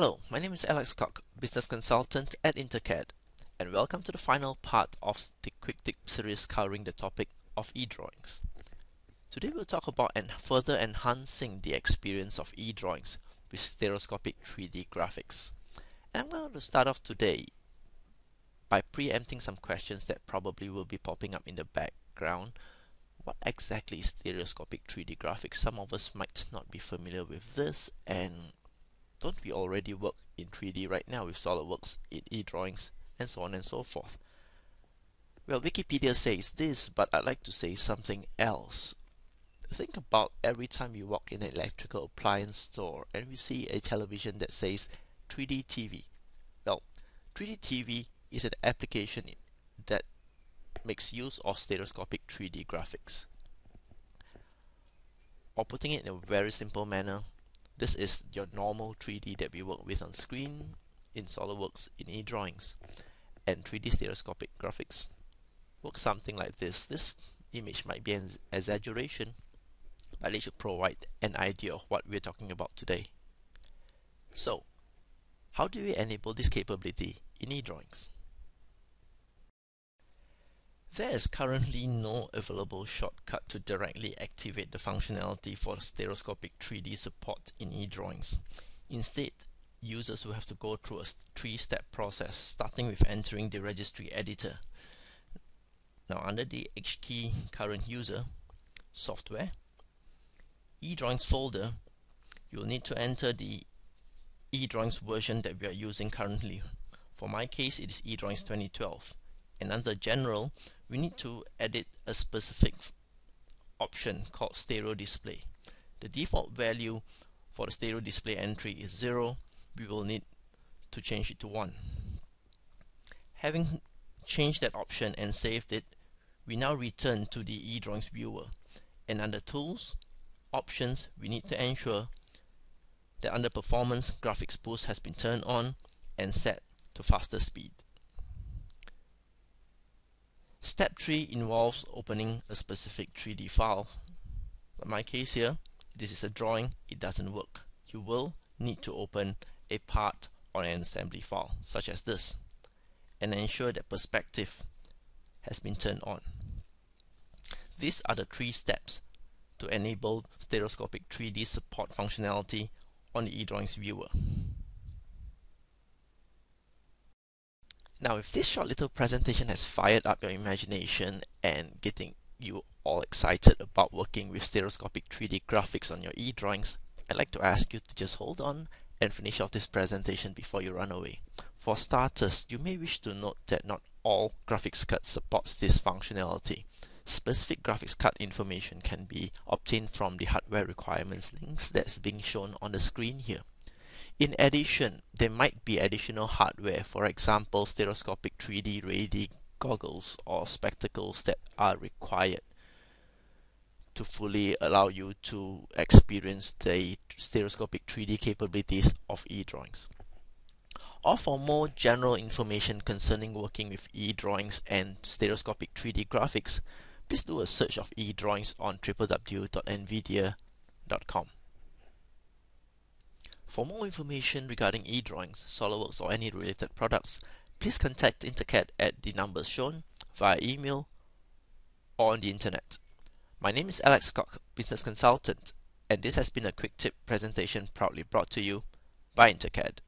Hello, my name is Alex Kok, Business Consultant at Intercad, and welcome to the final part of the Quick Tip series covering the topic of e-drawings. Today we'll talk about and further enhancing the experience of e-drawings with stereoscopic 3D graphics. And I'm going to start off today by preempting some questions that probably will be popping up in the background. What exactly is stereoscopic 3D graphics? Some of us might not be familiar with this and don't we already work in 3D right now with SolidWorks, in e-drawings, and so on and so forth? Well, Wikipedia says this, but I'd like to say something else. Think about every time you walk in an electrical appliance store and we see a television that says 3D TV. Well, 3D TV is an application that makes use of stereoscopic 3D graphics. Or putting it in a very simple manner, this is your normal 3D that we work with on screen, in SOLIDWORKS, in e-drawings, and 3D stereoscopic graphics. Work something like this. This image might be an exaggeration, but it should provide an idea of what we're talking about today. So, how do we enable this capability in e-drawings? There is currently no available shortcut to directly activate the functionality for stereoscopic 3D support in eDrawings. Instead, users will have to go through a three-step process, starting with entering the registry editor. Now under the HKey current user, software, eDrawings folder, you'll need to enter the eDrawings version that we are using currently. For my case, it is eDrawings 2012 and under general we need to edit a specific option called stereo display. The default value for the stereo display entry is 0 we will need to change it to 1 having changed that option and saved it we now return to the eDrawings viewer. And under tools options we need to ensure that under performance graphics boost has been turned on and set to faster speed Step 3 involves opening a specific 3D file. In my case here, this is a drawing, it doesn't work. You will need to open a part or an assembly file, such as this, and ensure that perspective has been turned on. These are the three steps to enable stereoscopic 3D support functionality on the eDrawings viewer. Now if this short little presentation has fired up your imagination and getting you all excited about working with stereoscopic 3D graphics on your e-drawings, I'd like to ask you to just hold on and finish off this presentation before you run away. For starters, you may wish to note that not all graphics card supports this functionality. Specific graphics card information can be obtained from the hardware requirements links that's being shown on the screen here. In addition, there might be additional hardware, for example stereoscopic 3D ready goggles or spectacles that are required to fully allow you to experience the stereoscopic 3D capabilities of e-drawings. Or for more general information concerning working with e-drawings and stereoscopic 3D graphics, please do a search of e-drawings on www.nvidia.com. For more information regarding e-drawings, SOLIDWORKS or any related products, please contact Intercad at the numbers shown via email or on the internet. My name is Alex Kok, Business Consultant, and this has been a quick tip presentation proudly brought to you by Intercad.